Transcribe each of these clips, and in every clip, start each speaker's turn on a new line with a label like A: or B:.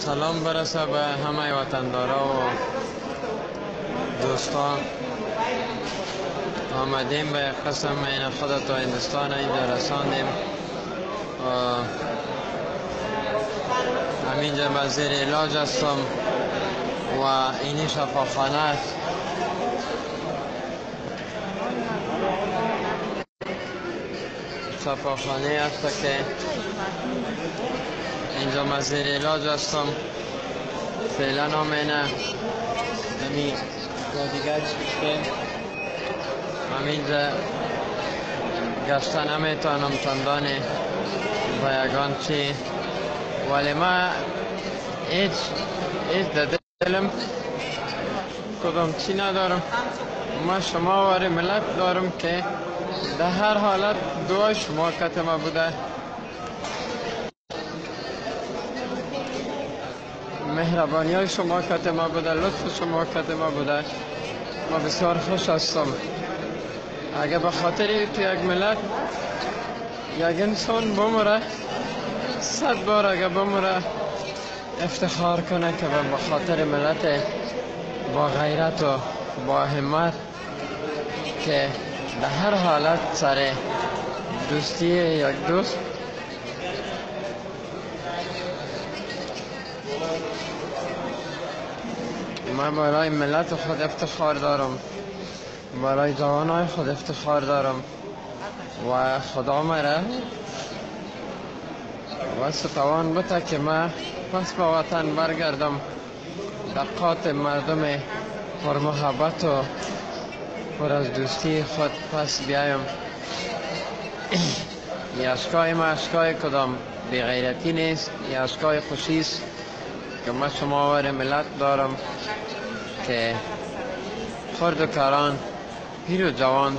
A: سلام برسه به همه وطندارا و دوستان. آمدیم به قسم این خود تا هندوستان اینجا رساندیم. همینجا به زیر علاج هستم و اینی شفاخانه است. شفاخانه است که اینجا مزیر علاج هستم. فعلا آمینه. همین دیگه که همینجا گشتن نمی‌تونم چندان به یگان چی؟ ولی ما هیچ هیچ دلم کدام چی ندارم. ما شما واری ملت دارم که در هر حالت دعا شما کتما بوده. مهربانی های شما کت ما بوده لطف شما کت ما بوده ما بسیار خوش هستم. اگه به خاطر تو یک ملت یک انسان بمره صد بار اگه بمره افتخار کنه که به خاطر ملت با غیرت و با همت که در هر حالت سر دوستی یک دوست من برای ملت خود افتخار دارم. برای جوانای خود افتخار دارم. و خدا مره و ستوان بته که من پس به وطن برگردم. دقات مردم پر محبت و پر از دوستی خود پس بیایم. یه اشکای ما اشکای کدام بغیرتی نیست. یه اشکای خوشی که من شما ور ملت دارم که خرد و کران پیر و جوان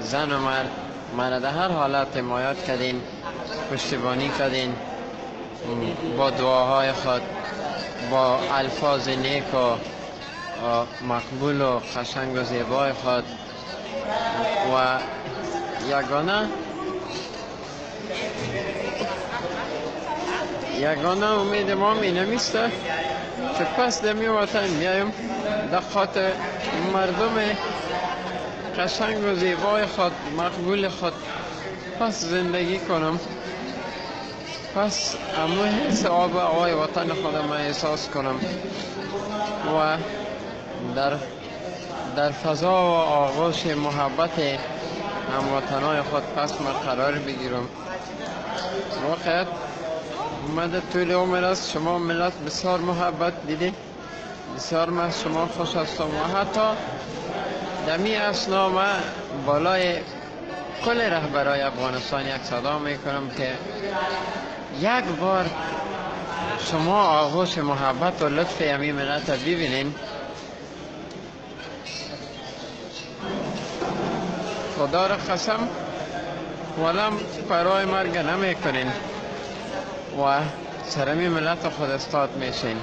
A: زن و مرد مرا در هر حالت حمایت کردین پشتیبانی کردین با دعاهای خود با الفاظ نیک و مقبول و خشنگ و زیبای خود و یگانه یگانه امید ما می نمیسته که پس دمی وطن میایم در خاطر مردم قشنگ و زیبای خود مقبول خود پس زندگی کنم. پس امو حس آب آقای وطن خودم احساس کنم و در در فضا و آغوش محبت هموطنهای خود پس من قرار بگیرم. واقعیت اومده طول عمر است شما ملت بسیار محبت دیدی بسیار من شما خوش هستم. و حتی دمی اسنا من بالای کل رهبرای افغانستان یک صدا می‌کنم که یک بار شما آغوش محبت و لطف امی ملت ببینین. خدا را قسم ولم برای مرگ نمی‌کنین. و سرمی ملت خود استاد میشین.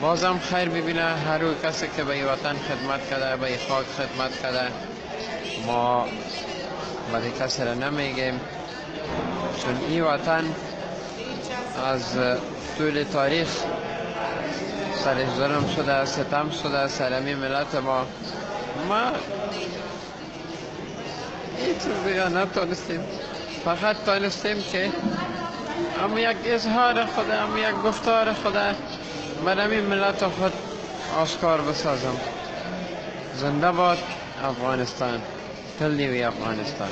A: بازم خیر ببینه هر روی کسی که به وطن خدمت کرده به خاک خدمت کرده. ما بدی کسی را نمیگیم چون این وطن از طول تاریخ سرش ظلم شده ستم شده سرمی ملت ما. ما هیچ بیا نتونستیم. فقط تانستیم که اما یک اظهار خدا اما یک گفتار خدا. برای ملت خود آشکار بسازم. زنده باد افغانستان. تل افغانستان.